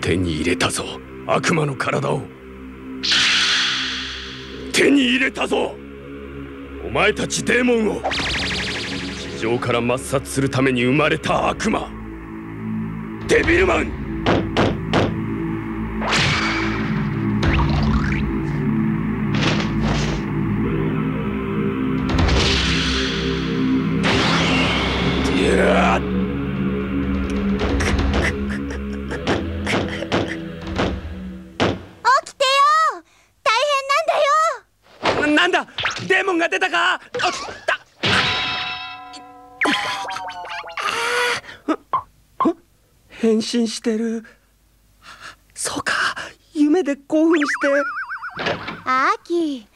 手に入れたぞ。悪魔の体を。手に入れたぞ。お前たちデーモンを。地上から抹殺するために生まれた悪魔。デビルマン。変身してる。そうか。夢で興奮して。アキ。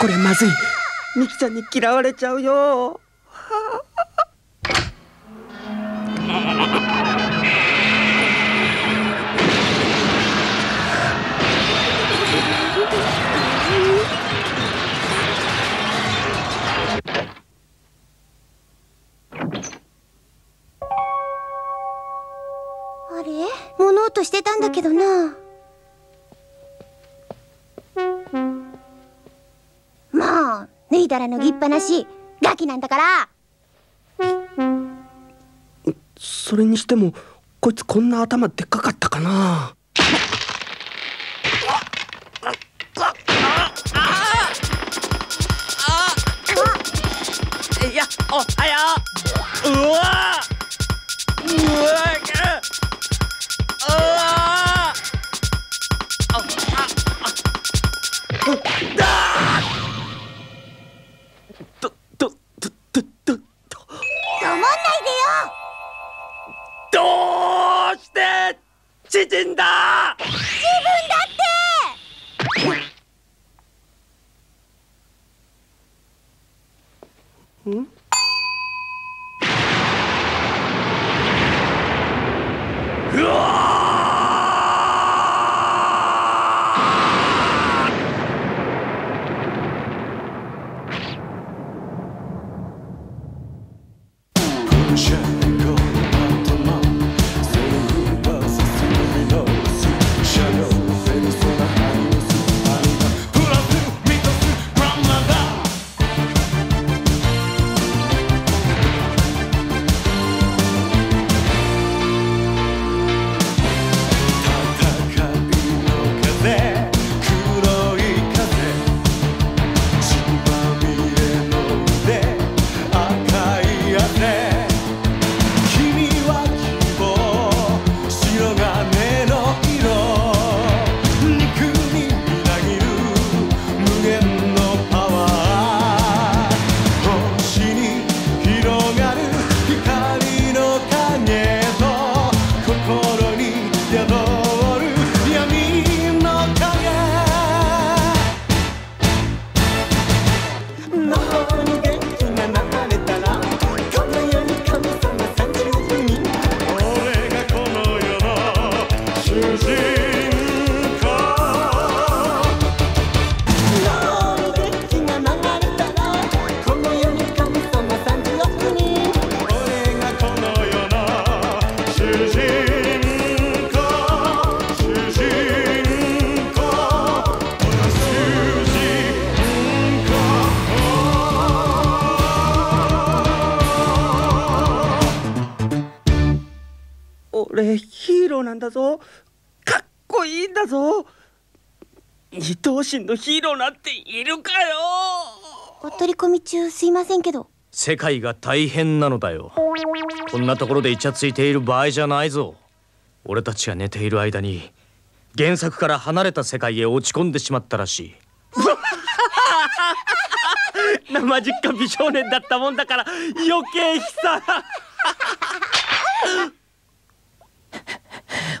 これまずいミキちゃんに嫌われちゃうよっぱなしガキなんだから。それにしてもこいつこんな頭でっかかったかな。っ身のヒーローなんているかよ。お取り込み中すいませんけど。世界が大変なのだよ。こんなところでイチャついている場合じゃないぞ。俺たちが寝ている間に原作から離れた世界へ落ち込んでしまったらしい。生実家美少年だったもんだから余計悲惨。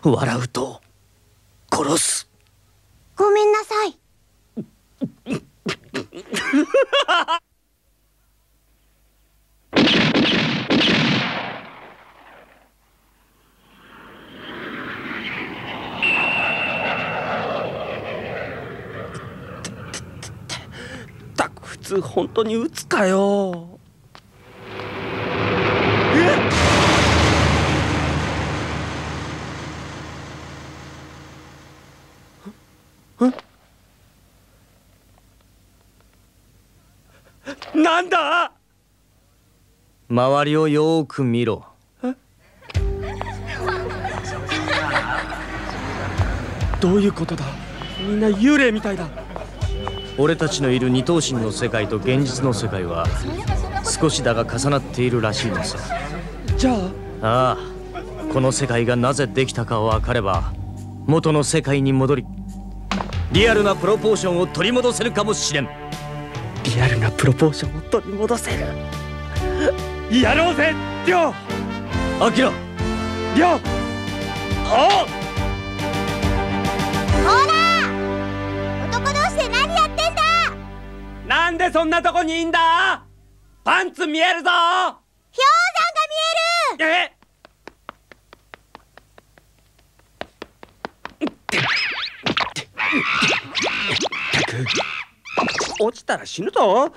笑うと殺す。ごめんなさい。つ本当に打つかよ。周りをよーく見ろ。どういうことだ？みんな幽霊みたいだ。俺たちのいる二頭身の世界と現実の世界は少しだが重なっているらしいのさ。じゃあ？あこの世界がなぜできたか分かれば元の世界に戻りリアルなプロポーションを取り戻せるかもしれん。リアルなプロポーションを取り戻せるやろうぜりょう。アキラりょう。あほら男同士で何やってんだ。なんでそんなとこにいんだ。パンツ見えるぞ。氷山が見える。え？落ちたら死ぬぞ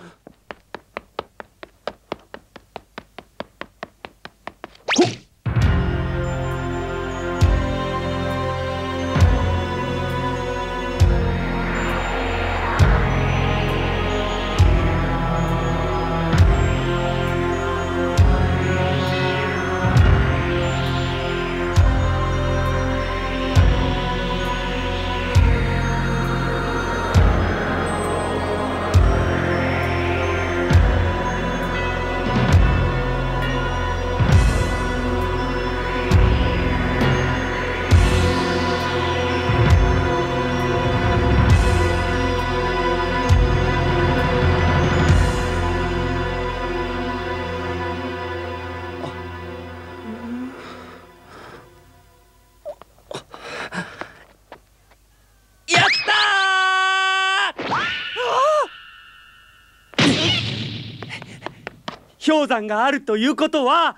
氷山があるということは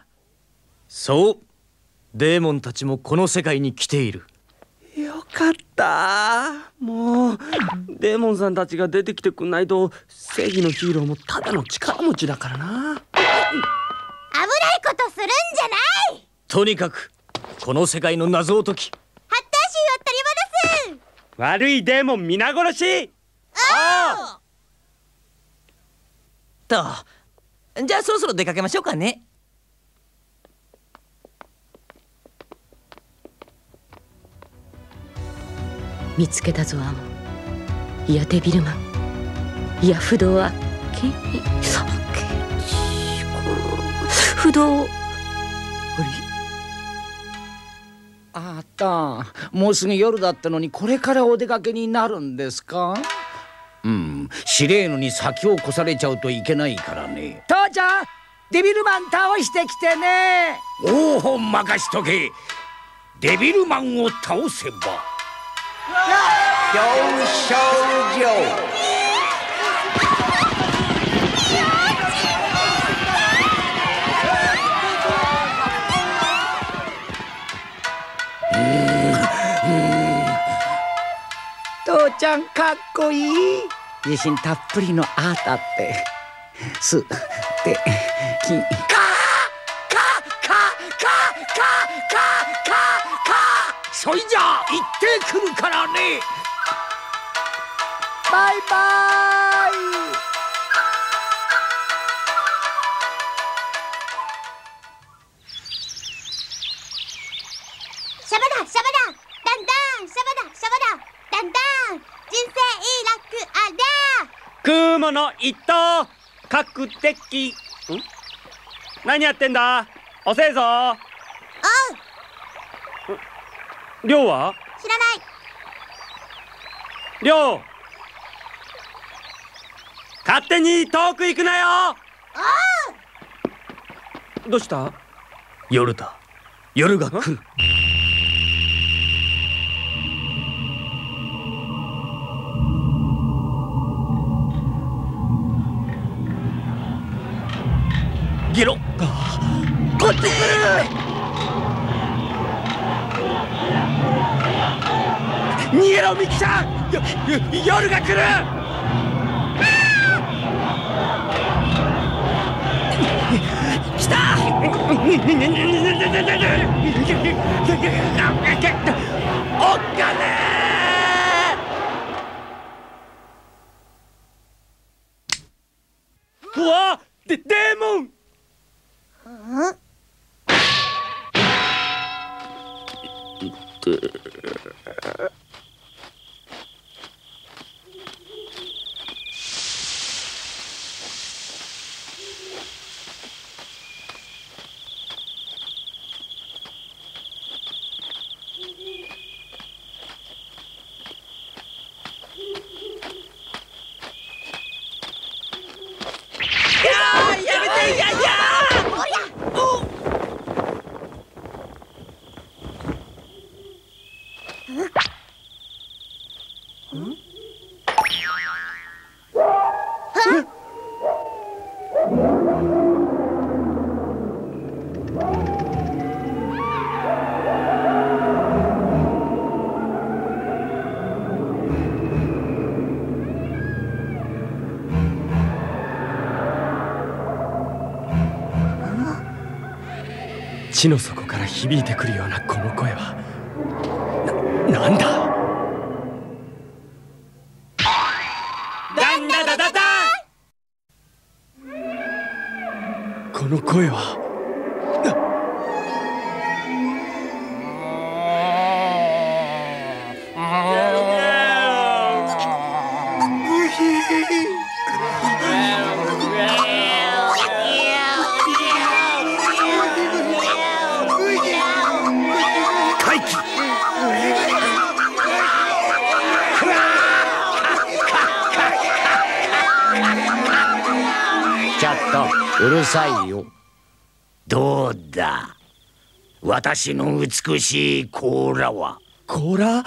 そう。デーモンたちもこの世界に来ている。よかった。もうデーモンさんたちが出てきてくんないと正義のヒーローもただの力持ちだからな。危ないことするんじゃない！とにかくこの世界の謎を解き。ハッターシーを取り戻す！悪いデーモン皆殺し！とじゃあそろそろ出かけましょうかね。見つけたぞアモ。いやデビルマン。いや不動は。けにさけちこ不動あったもうすぐ夜だったのにこれからお出かけになるんですかうん。シレーヌに先を越されちゃうといけないからね。父ちゃんデビルマン倒してきてね。おお任しとけ。デビルマンを倒せば。表彰状父ちゃんかっこいい。自信たっぷりのあーたって。すてきかかかかかかかかそいじゃ行ってくるからねバイバイ食うもの一等各敵ん？何やってんだ？遅えぞおう。りょうは？知らない。りょう勝手に遠く行くなよ。どうした？夜だ。夜が来るゲロ。こっち来る逃げろミキちゃん。夜が来る。おっかね地の底から響いてくるようなこの声は。ななんだ？うるさいよ。どうだ？私の美しい甲羅は？甲羅？驚い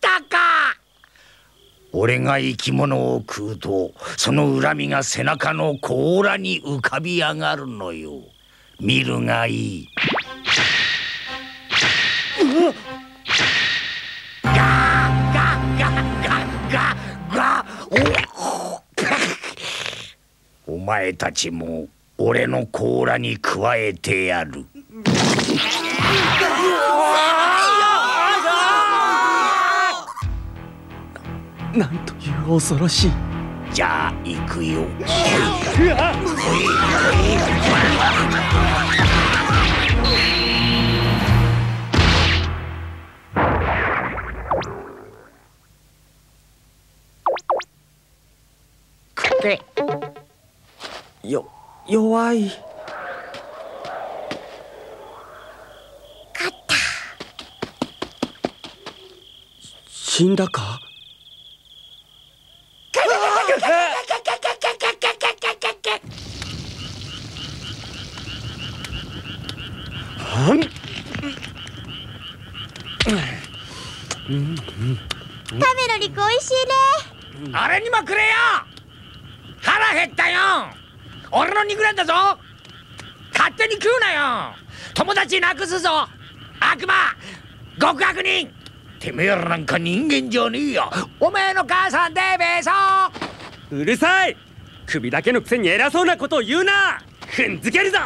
たか？俺が生き物を食うとその恨みが背中の甲羅に浮かび上がるのよ。見るがいい。ガーガーガーガーガーガ前たちも俺の甲羅に加えてやる。なんという恐ろしい。じゃあ行くよよ弱い。死んだか？カメの肉おいしいね。あれにもくれよ。腹減ったよ俺の肉なんだぞ。勝手に食うなよ。友達なくすぞ。悪魔。極悪人。てめえらなんか人間じゃねえよおめえの母さんでべそうるさい。首だけのくせに偉そうなことを言うな。踏んづけるぞ。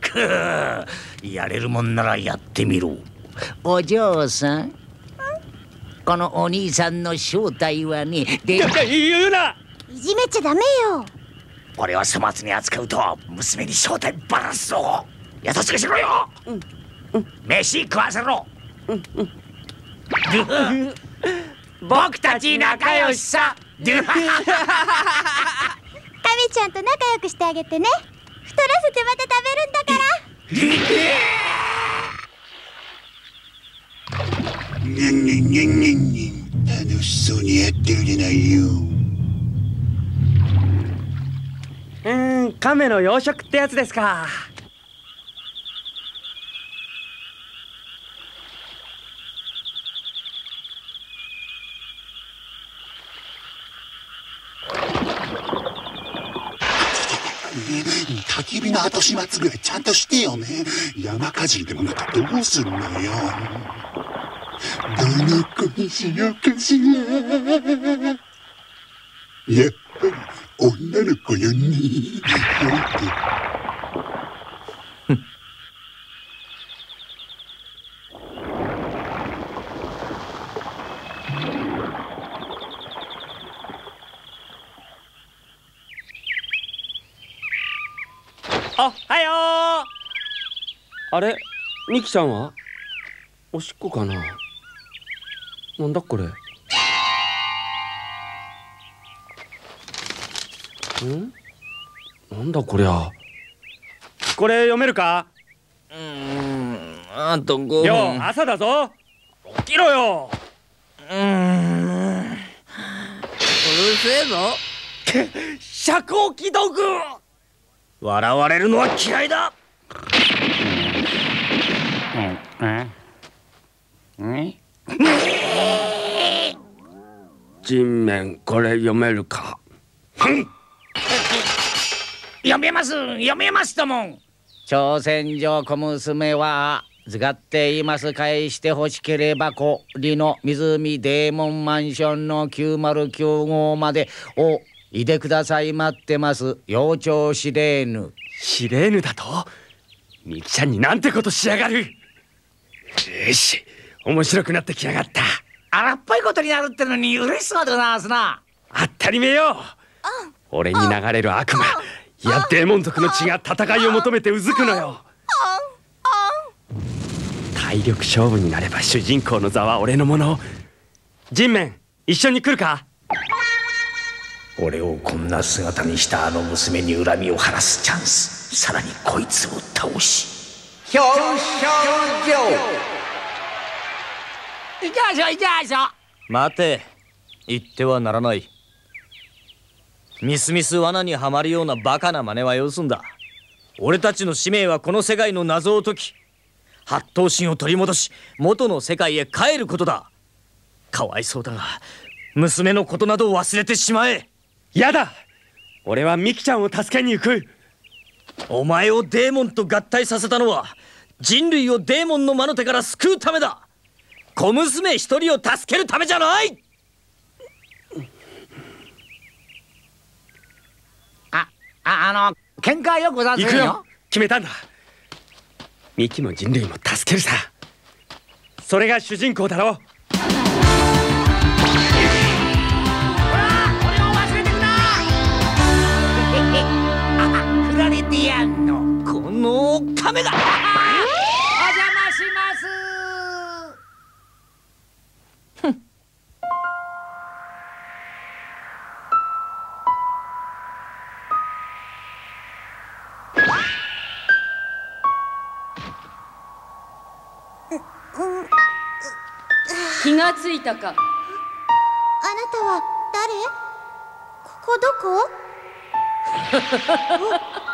く ーやれるもんならやってみろ。お嬢さん。このお兄さんの正体はねで言うな。いじめちゃダメよ俺は粗末に扱うと娘に正体ばらすぞ優しくしろよ、飯食わせろ、僕たち仲良しさ！カメちゃんと仲良くしてあげてね。太らせてまた食べるんだから。にゃんにゃんにゃんにゃんにゃん楽しそうにやってるじゃないようーん亀の養殖ってやつですか。焚き火の後始末ぐらいちゃんとしてよね。山火事でもなったどうするのよ。どの子にしようかしらやっぱり女の子よね。にといて。おはよう。あれミキちゃんは？おしっこかな？なんだこれ？ん？なんだこりゃ？これ読めるか？うんあと5よ分朝だぞ。起きろよ。うんうるせえぞ。遮光器道具。笑われるのは嫌いだ。人面これ読めるか？読めます読めますとも朝鮮城小娘は預かっています返してほしければ氷の湖デーモンマンションの909号まで。おいでください。待ってます。幼鳥シレーヌシレーヌだと？ミキちゃんになんてことしやがる。よし面白くなってきやがった。荒っぽいことになるってのに嬉しそうでございますなあったりめよ俺に流れる悪魔いやデーモン族の血が戦いを求めてうずくのよ。体力勝負になれば主人公の座は俺のもの。人面一緒に来るか？俺をこんな姿にしたあの娘に恨みを晴らすチャンス。さらにこいつを倒し。表彰状。いきましょういきましょう待て。言ってはならないみすみす罠にはまるようなバカな真似はよすんだ。俺たちの使命はこの世界の謎を解き八頭身を取り戻し元の世界へ帰ることだ。かわいそうだが娘のことなど忘れてしまえ。やだ。俺はミキちゃんを助けに行く。お前をデーモンと合体させたのは人類をデーモンの魔の手から救うためだ。小娘一人を助けるためじゃないああの喧嘩はよくござんよ行くよ。決めたんだ。ミキも人類も助けるさ。それが主人公だろ俺を忘れてくな。あ振られてやんのこの亀が気がついたか。あなたは誰？ここどこ？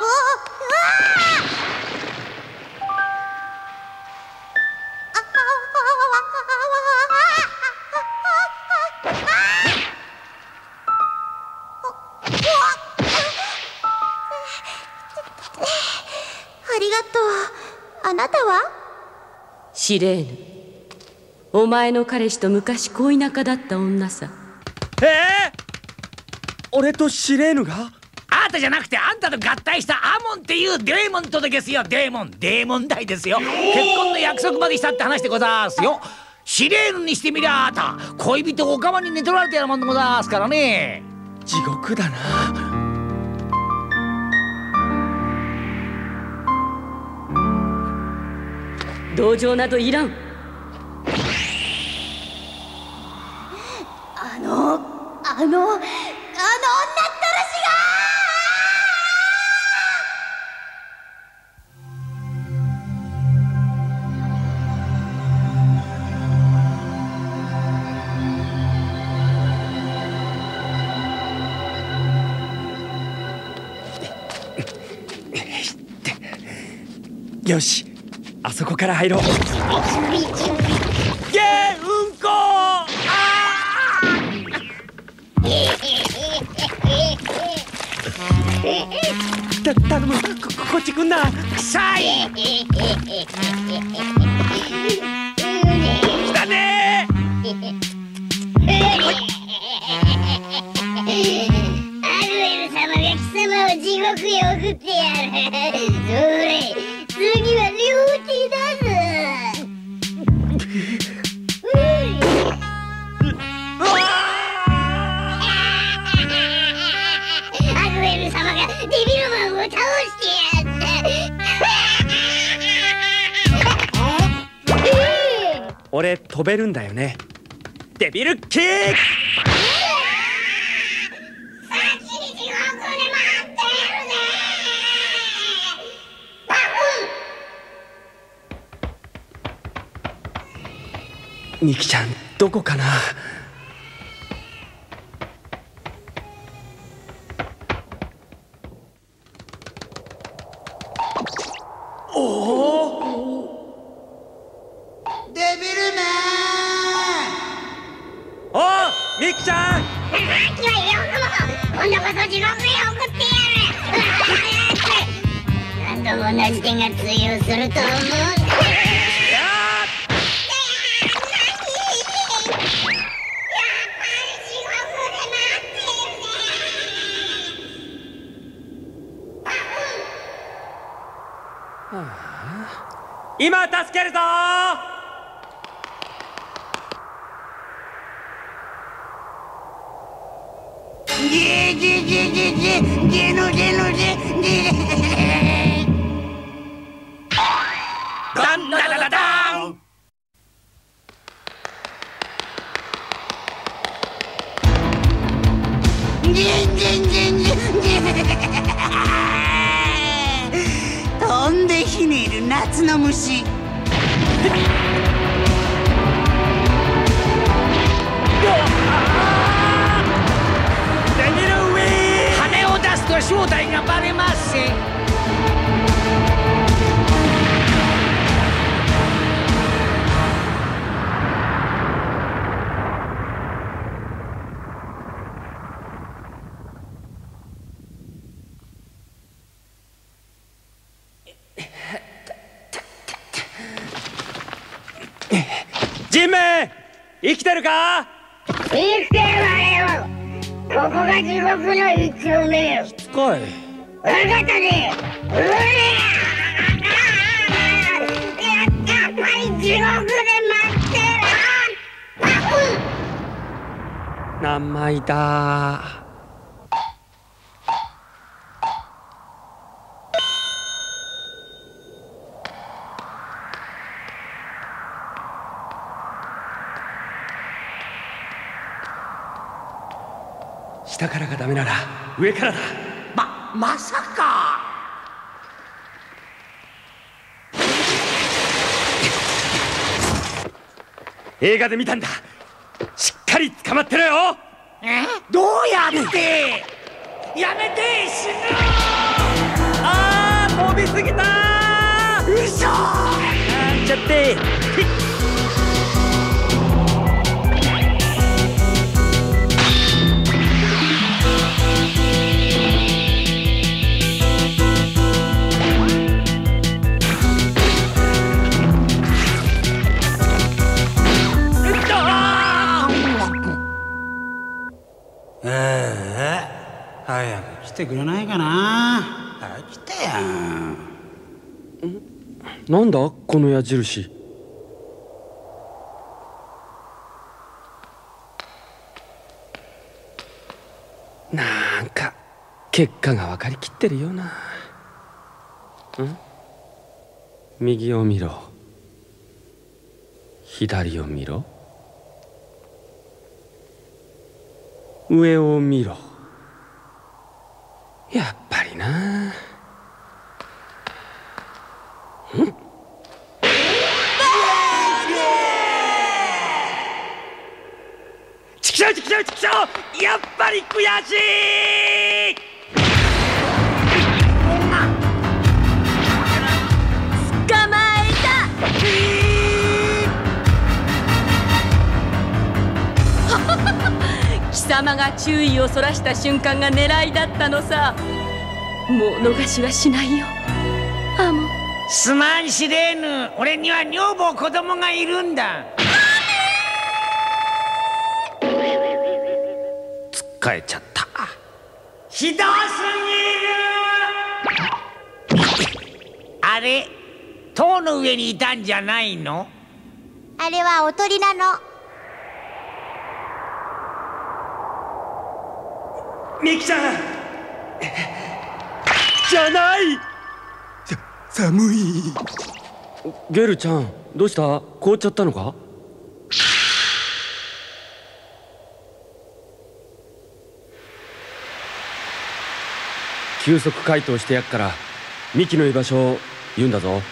ありがとう。あなたは？シレーヌお前の彼氏と昔恋仲だった女さ。ええ俺とシレーヌが？あんたじゃなくてあんたと合体したアモンっていうデーモンとですよ。デーモン。デーモン大ですよ。結婚の約束までしたって話でございますよ。シレーヌにしてみりゃあんた。恋人おかまに寝取られたようなもんでございますからね。地獄だな。同情などいらんのあのあの女ったらしがよしあそこから入ろう。イエーうた頼む。ここっち来んな。臭い。来たね。アルエル様が貴様を地獄へ送ってやる。で飛べるんだよね。デビルキック！ミキちゃんどこかな？ゲゲゲゲ下からがダメなら上からだ。ままさか。映画で見たんだ。しっかり捕まってろよ。え？どうやって？やめて死ぬ。あー飛びすぎた。嘘。なんちゃって矢印。なんか結果が分かりきってるような。ん？右を見ろ。左を見ろ。上を見ろ。悔しい。捕まえた貴様が注意をそらした瞬間が狙いだったのさ。もう逃しはしないよ。アモ。ンすまんしれーぬ俺には女房子供がいるんだ帰っちゃった。ひどすぎる。あれ塔の上にいたんじゃないの？あれはおとりなの。ミキちゃん。じゃない。寒い。ゲルちゃんどうした？凍っちゃったのか？急速回答してやっからミキの居場所を言うんだぞ。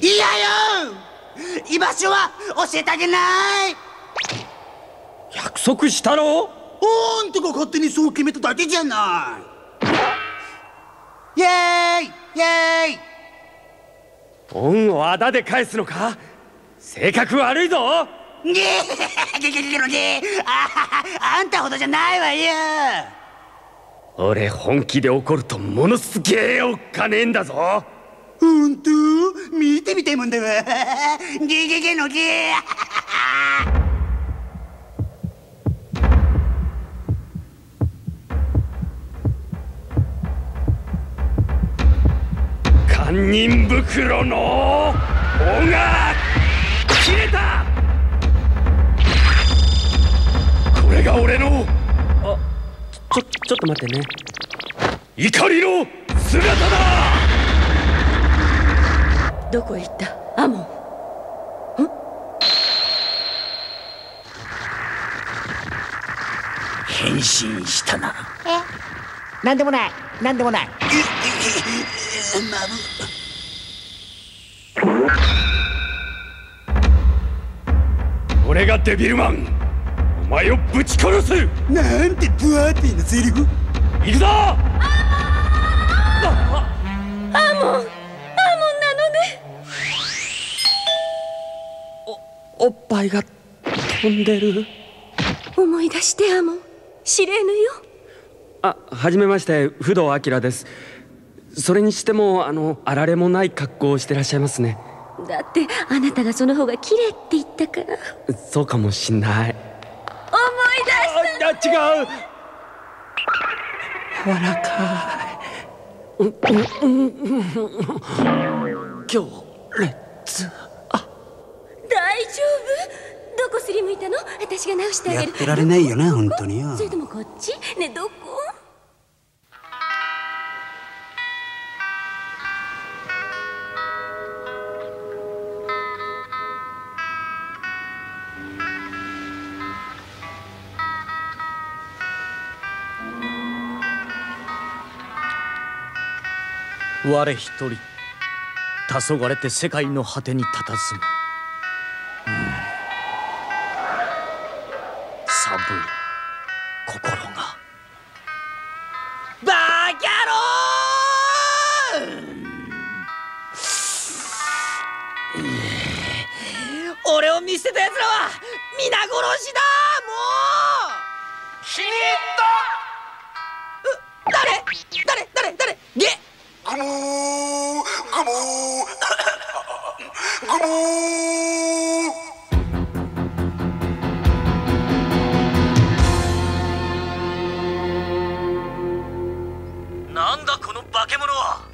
いやよ!居場所は教えてあげない!約束したろ?おーんとか勝手にそう決めただけじゃない!イエーイ!イエーイ!恩をあだで返すのか?性格悪いぞ ゲーゲゲゲゲのああんたほどじゃないわよ。俺本気で怒るとものすげえおっかねえんだぞ。ほんと？見てみたいもんだわ。ゲゲゲのゲー堪忍袋の尾が切れたこれが俺のちょちょっと待ってね。怒りの姿だ。どこへ行った？アモン。変身したな。なんでもない。なんでもない。俺がデビルマンお前をぶち殺す。なんてブワーティーなセリフ。行くぞ。アモン。アモンなのね。おっぱいが飛んでる。思い出してアモン。シレーヌよ。あはじめまして不動明です。それにしてもあのあられもない格好をしてらっしゃいますね。だってあなたがその方が綺麗って言ったから。そうかもしんないや違う。柔らかい。うんうんうん強烈大丈夫？どこすりむいたの？私が直してあげる。やってられないよな本当によそれともこっちねどこ我一人黄昏れて世界の果てに佇む、うん、寒い心が。バカ野郎俺を見捨てた奴らは皆殺しだ！もう！死にもーぐもーぐもーなんだこの化け物は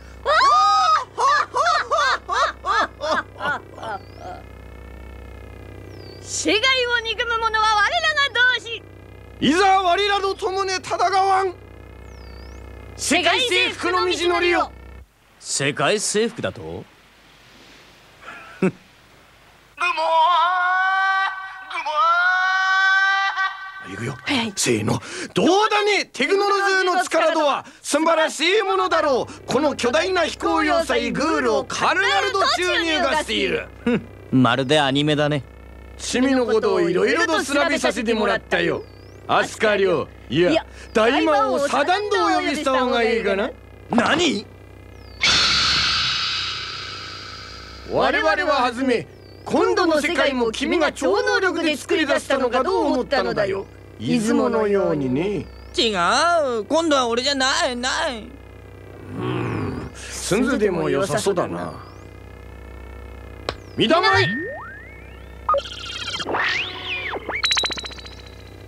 世界を憎む者は我らが同志いざ我らと共に戦わん世界征服の道のりを世界征服だと？行くよせーのどうだねテクノロジーの力とは素晴らしいものだろう。この巨大な飛行要塞グールを軽々と注入がしている。まるでアニメだね。趣味のことをいろいろと調べさせてもらったよ。アスカ領いや大魔王サダンドを呼びした方がいいかな？何？我々ははじめ今度の世界も君が超能力で作り出したのかと思ったのだよ。出雲のようにね。違う。今度は俺じゃない。ない。スンズでも良さそうだな。見だまい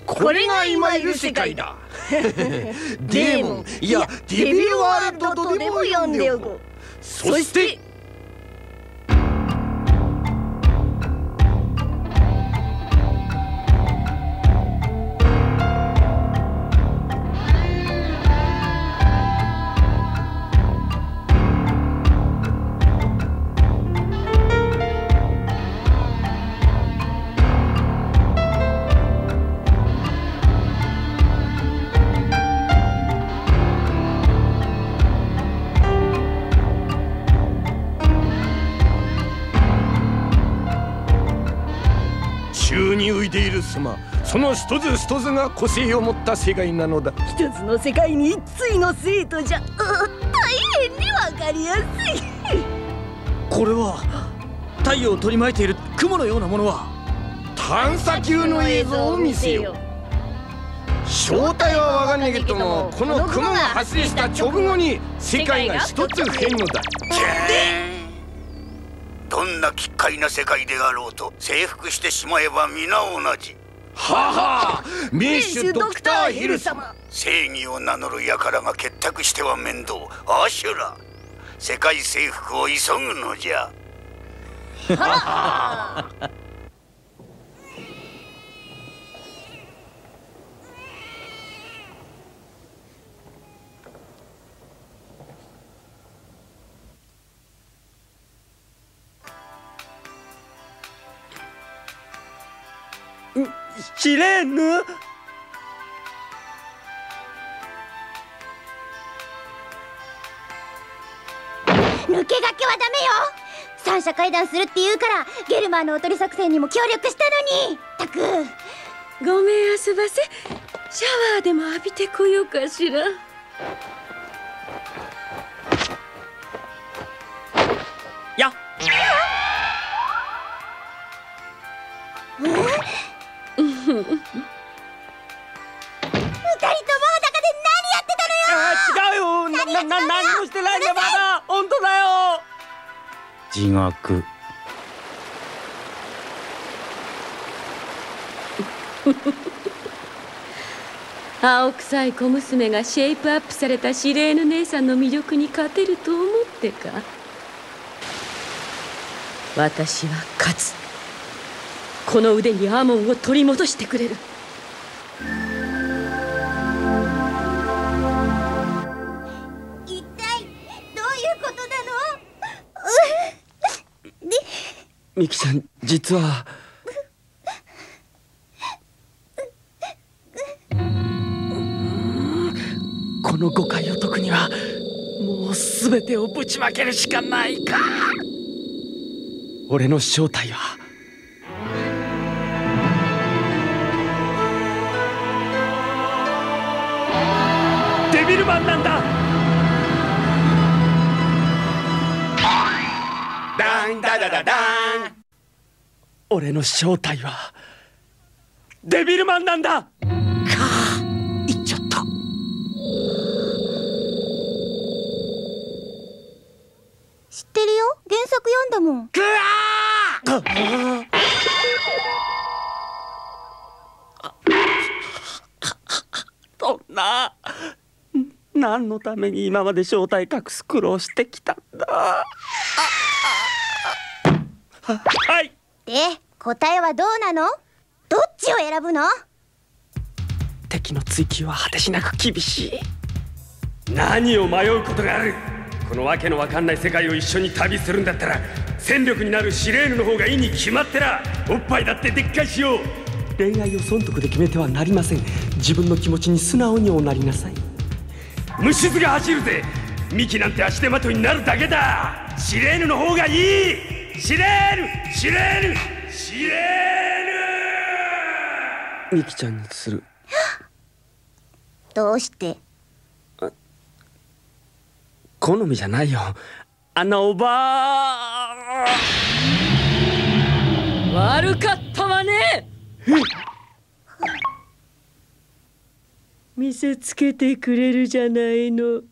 これが今いる世界だ。デーモン。いやデビルワールドとでも呼んでおこう。そしてその一つ一つが個性を持った世界なのだ。一つの世界に一対の生徒じゃ、大変にわかりやすい。これは太陽を取り巻いている雲のようなものは探査球の映像を見せよ正体はわかんないけどもこの雲が発生した直後に世界が一つ変のだ。どんな奇怪な世界であろうと征服してしまえば皆同じはは名手ドクターヒル様。正義を名乗る輩が結託しては面倒。アシュラ。世界征服を急ぐのじゃ。シレーヌ抜け駆けはダメよ。三者会談するって言うからゲルマーのおとり作戦にも協力したのに。たく。ごめん遊ばせシャワーでも浴びてこようかしら。や二人とも裸で何やってたのよ。違うよ。ななな何もしてないんだまだ。本当だよ。地獄青臭い小娘がシェイプアップされたシレーヌ姉さんの魅力に勝てると思ってか。私は勝つこの腕にアーモンを取り戻してくれる。一体どういうことなの？でミキちゃん実は。この誤解を解くにはもう全てをぶちまけるしかないか。俺の正体はデビルマンなんだ。ダンダダダダン。俺の正体はデビルマンなんだ。か言っちゃった。知ってるよ。原作読んだもん。ぐわそんな何のために今まで正体隠す苦労してきたんだ？はい。で答えはどうなの？どっちを選ぶの？敵の追求は果てしなく厳しい。何を迷うことがある？このわけのわかんない世界を一緒に旅するんだったら戦力になるシレーヌの方がいいに決まってら。おっぱいだってでっかいしよう。恋愛を損得で決めてはなりません。自分の気持ちに素直におなりなさい虫図が走るぜ。ミキなんて足手まといになるだけだ。シレーヌの方がいい。シレーヌシレーヌシレーヌ。ミキちゃんにする。どうして？好みじゃないよ。あんなおばあ。悪かったわね見せつけてくれるじゃないの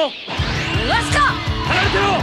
ぞラスカ離れてろ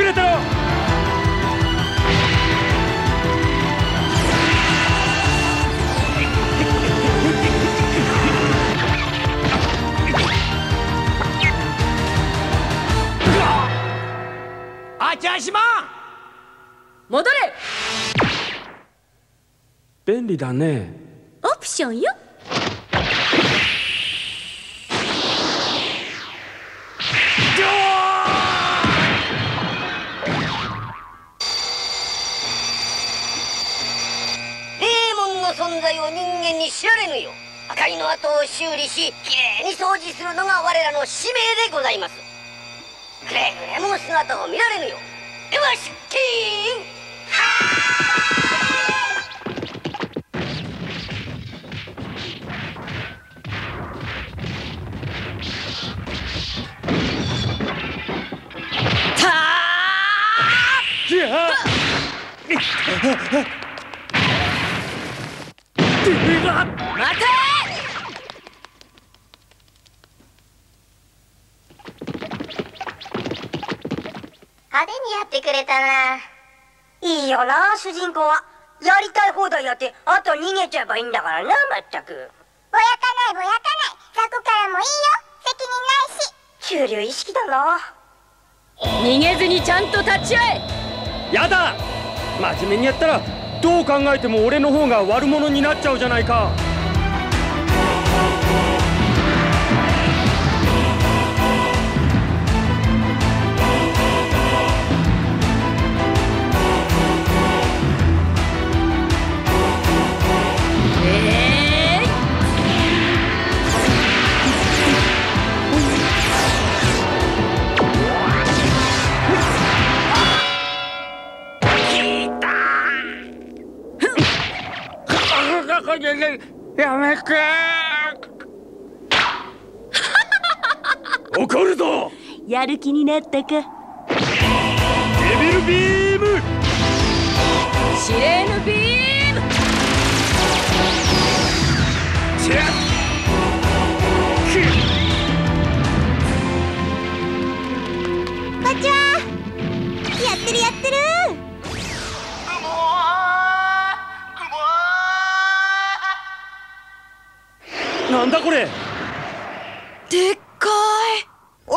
くれたろ。あちゃしまん戻れ。便利だね。オプションよ。きれいに掃除するのが我らの使命でございます。くれぐれも姿を見られぬよでは出勤待てやってくれたな。いいよな主人公は。やりたい放題やってあと逃げちゃえばいいんだからなまったく。ぼやかないぼやかない。雑魚からもいいよ。責任ないし。中流意識だな。逃げずにちゃんと立ち会え。やだ。真面目にやったらどう考えても俺の方が悪者になっちゃうじゃないかやめて怒るぞ。やる気になったか。デビルビーム。シレーヌビーム。チェこんにちは。やってるやってるなんだこれ？でっかい。お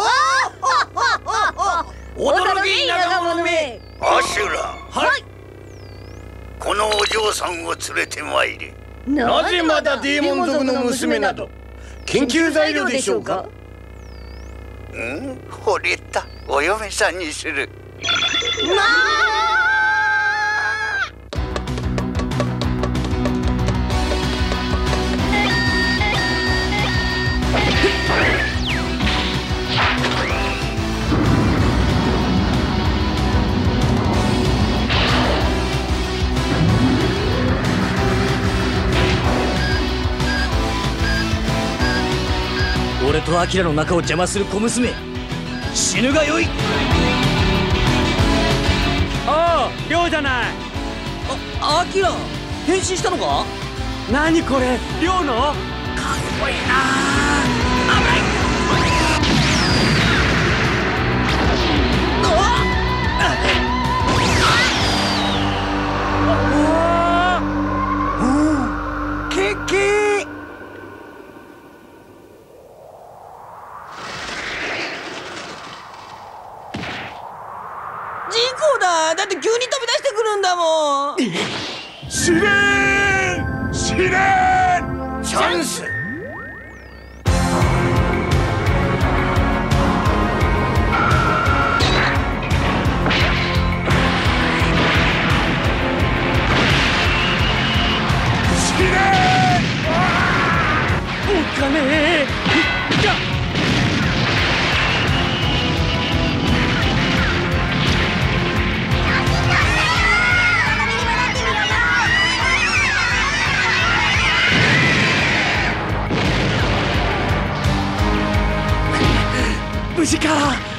お驚きながもめアシュラ。はい。このお嬢さんを連れてまいれ。なぜまだデーモン族の娘など研究材料でしょうか？うん？惚れた。お嫁さんにする俺とアキラの仲を邪魔する小娘。死ぬがよい。ああ亮じゃない。あアキラ変身したのか？何これ亮の？かっこいいなだもん試練試練チャンス。おっ無事か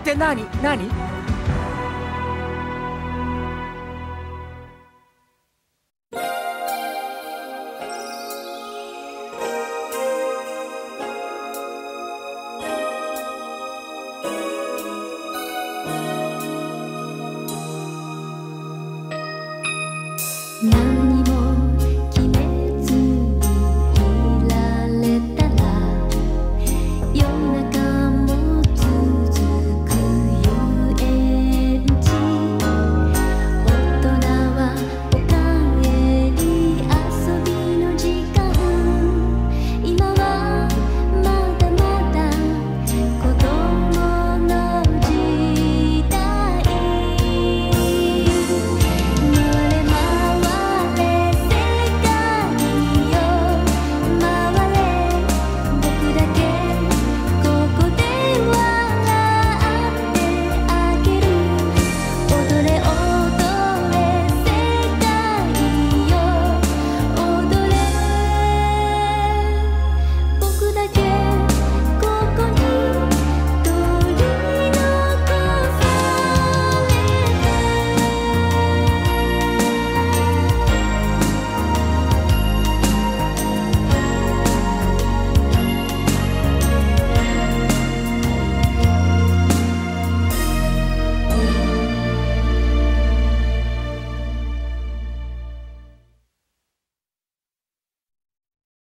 って何何？何？